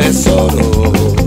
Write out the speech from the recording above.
fẹ́ sọ̀rọ̀.